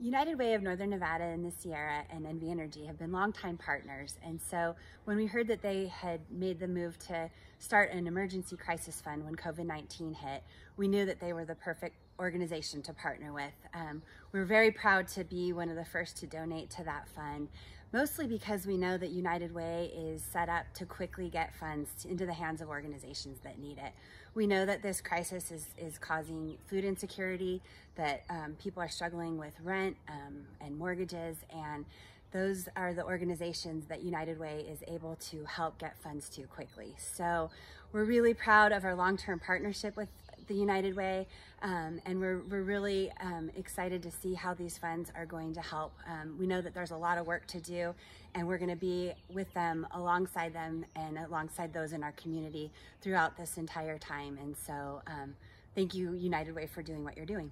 United Way of Northern Nevada and the Sierra and NV Energy have been longtime partners. And so when we heard that they had made the move to start an emergency crisis fund when COVID-19 hit, we knew that they were the perfect organization to partner with. Um, we're very proud to be one of the first to donate to that fund, mostly because we know that United Way is set up to quickly get funds into the hands of organizations that need it. We know that this crisis is, is causing food insecurity, that um, people are struggling with rent um, and mortgages, and those are the organizations that United Way is able to help get funds to quickly. So we're really proud of our long-term partnership with the United Way, um, and we're, we're really um, excited to see how these funds are going to help. Um, we know that there's a lot of work to do, and we're going to be with them, alongside them, and alongside those in our community throughout this entire time. And so, um, thank you, United Way, for doing what you're doing.